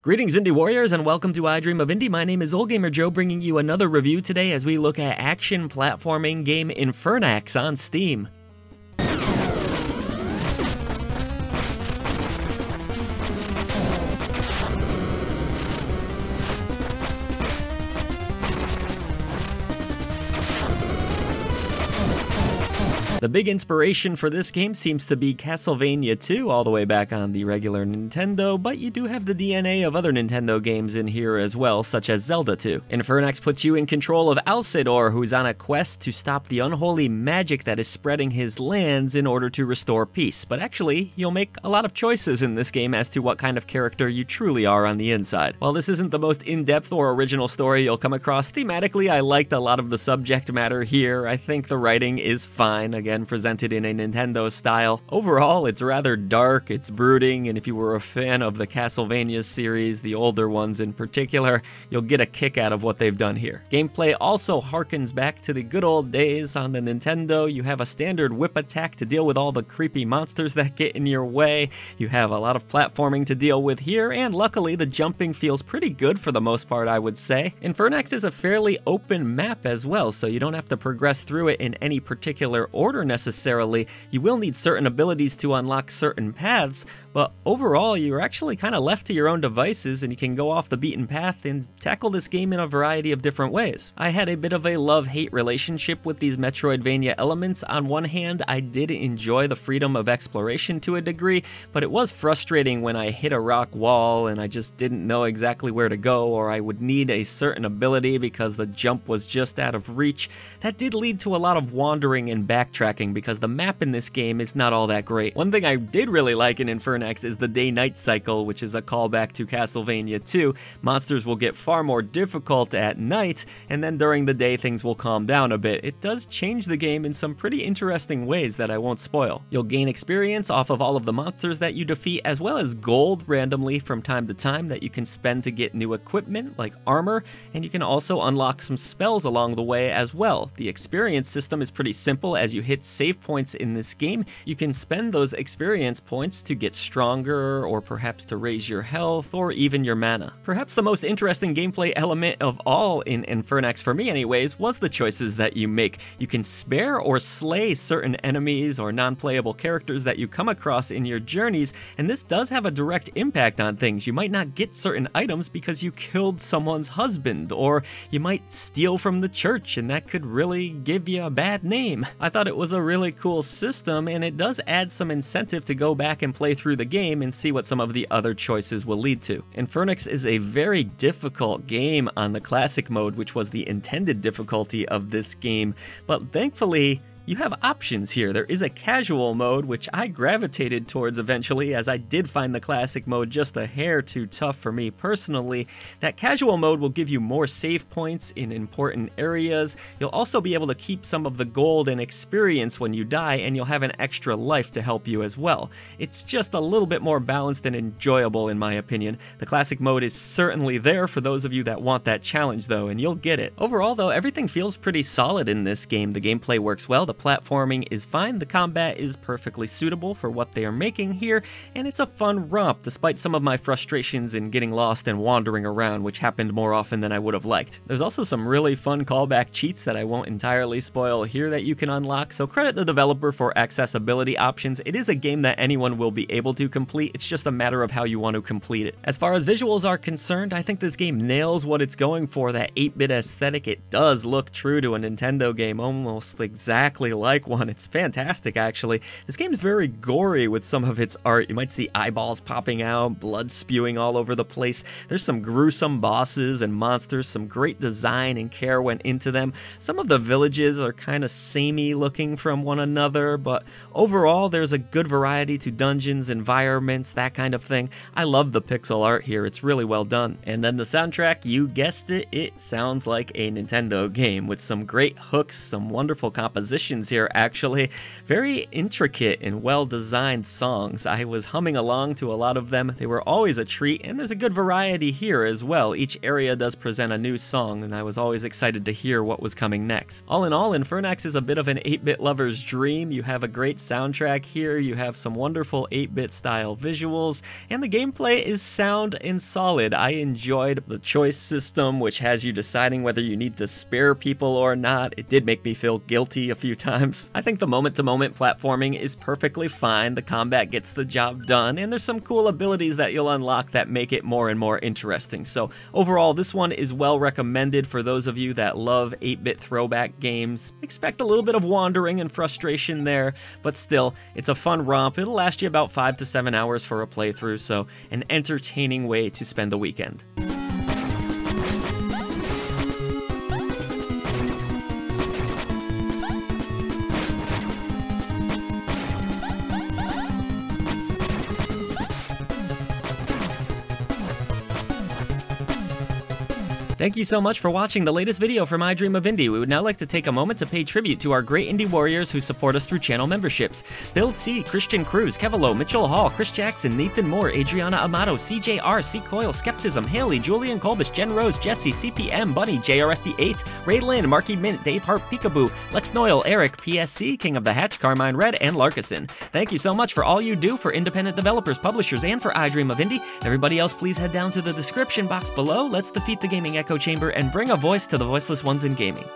Greetings, Indie Warriors, and welcome to I Dream of Indie. My name is Old Gamer Joe, bringing you another review today as we look at action platforming game Infernax on Steam. The big inspiration for this game seems to be Castlevania 2 all the way back on the regular Nintendo, but you do have the DNA of other Nintendo games in here as well, such as Zelda 2. Infernax puts you in control of Alcedor, who's on a quest to stop the unholy magic that is spreading his lands in order to restore peace. But actually, you'll make a lot of choices in this game as to what kind of character you truly are on the inside. While this isn't the most in-depth or original story you'll come across, thematically I liked a lot of the subject matter here. I think the writing is fine. Again, again presented in a Nintendo style. Overall, it's rather dark, it's brooding, and if you were a fan of the Castlevania series, the older ones in particular, you'll get a kick out of what they've done here. Gameplay also harkens back to the good old days on the Nintendo. You have a standard whip attack to deal with all the creepy monsters that get in your way. You have a lot of platforming to deal with here, and luckily the jumping feels pretty good for the most part, I would say. Infernax is a fairly open map as well, so you don't have to progress through it in any particular order order necessarily. You will need certain abilities to unlock certain paths, but overall, you're actually kind of left to your own devices and you can go off the beaten path and tackle this game in a variety of different ways. I had a bit of a love-hate relationship with these Metroidvania elements. On one hand, I did enjoy the freedom of exploration to a degree, but it was frustrating when I hit a rock wall and I just didn't know exactly where to go or I would need a certain ability because the jump was just out of reach. That did lead to a lot of wandering and backtracking because the map in this game is not all that great. One thing I did really like in Infernax is the day-night cycle, which is a callback to Castlevania 2. Monsters will get far more difficult at night, and then during the day things will calm down a bit. It does change the game in some pretty interesting ways that I won't spoil. You'll gain experience off of all of the monsters that you defeat, as well as gold randomly from time to time that you can spend to get new equipment like armor, and you can also unlock some spells along the way as well. The experience system is pretty simple as you hit hit save points in this game, you can spend those experience points to get stronger, or perhaps to raise your health, or even your mana. Perhaps the most interesting gameplay element of all in Infernax, for me anyways, was the choices that you make. You can spare or slay certain enemies or non-playable characters that you come across in your journeys, and this does have a direct impact on things. You might not get certain items because you killed someone's husband, or you might steal from the church, and that could really give you a bad name. I thought it was a really cool system, and it does add some incentive to go back and play through the game and see what some of the other choices will lead to. Infernax is a very difficult game on the classic mode, which was the intended difficulty of this game, but thankfully, you have options here. There is a casual mode, which I gravitated towards eventually, as I did find the classic mode just a hair too tough for me personally. That casual mode will give you more save points in important areas. You'll also be able to keep some of the gold and experience when you die, and you'll have an extra life to help you as well. It's just a little bit more balanced and enjoyable in my opinion. The classic mode is certainly there for those of you that want that challenge though, and you'll get it. Overall though, everything feels pretty solid in this game. The gameplay works well, the platforming is fine, the combat is perfectly suitable for what they are making here, and it's a fun romp despite some of my frustrations in getting lost and wandering around, which happened more often than I would have liked. There's also some really fun callback cheats that I won't entirely spoil here that you can unlock, so credit the developer for accessibility options. It is a game that anyone will be able to complete, it's just a matter of how you want to complete it. As far as visuals are concerned, I think this game nails what it's going for, that 8-bit aesthetic. It does look true to a Nintendo game, almost exactly like one. It's fantastic, actually. This game is very gory with some of its art. You might see eyeballs popping out, blood spewing all over the place. There's some gruesome bosses and monsters, some great design and care went into them. Some of the villages are kind of samey looking from one another, but overall, there's a good variety to dungeons, environments, that kind of thing. I love the pixel art here. It's really well done. And then the soundtrack, you guessed it, it sounds like a Nintendo game with some great hooks, some wonderful composition here, actually. Very intricate and well designed songs. I was humming along to a lot of them. They were always a treat, and there's a good variety here as well. Each area does present a new song, and I was always excited to hear what was coming next. All in all, Infernax is a bit of an 8 bit lover's dream. You have a great soundtrack here, you have some wonderful 8 bit style visuals, and the gameplay is sound and solid. I enjoyed the choice system, which has you deciding whether you need to spare people or not. It did make me feel guilty a few times. I think the moment to moment platforming is perfectly fine, the combat gets the job done, and there's some cool abilities that you'll unlock that make it more and more interesting. So, overall, this one is well recommended for those of you that love 8 bit throwback games. Expect a little bit of wandering and frustration there, but still, it's a fun romp. It'll last you about 5 to 7 hours for a playthrough, so an entertaining way to spend the weekend. Thank you so much for watching the latest video from I Dream of Indie. We would now like to take a moment to pay tribute to our great indie warriors who support us through channel memberships. Build C, Christian Cruz, Kevalo, Mitchell Hall, Chris Jackson, Nathan Moore, Adriana Amato, CJR, C Coil, Skepticism, Haley, Julian Kolbish, Jen Rose, Jesse, CPM, Bunny, JRSD8, Ray Lynn, Marky Mint, Dave Hart, Peekaboo, Lex Noyle, Eric, PSC, King of the Hatch, Carmine Red, and Larkison. Thank you so much for all you do for independent developers, publishers, and for I Dream of Indie. Everybody else, please head down to the description box below. Let's defeat the gaming echo chamber and bring a voice to the voiceless ones in gaming.